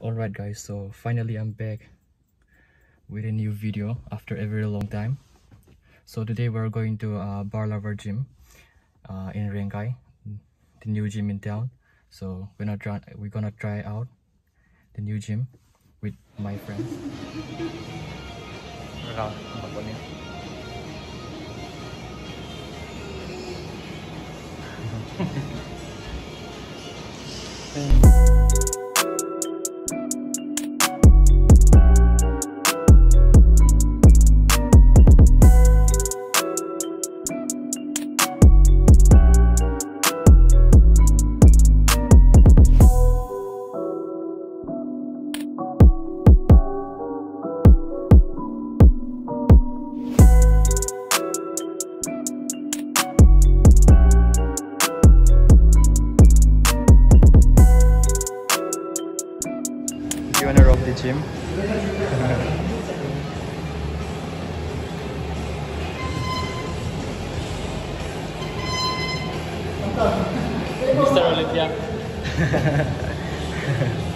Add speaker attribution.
Speaker 1: Alright guys, so finally I'm back with a new video after a very long time. So today we're going to uh, Bar Lover Gym uh, in Rengkai, the new gym in town. So we're gonna try we're gonna try out the new gym with my friends. You wanna the gym?
Speaker 2: Mr. Olympia.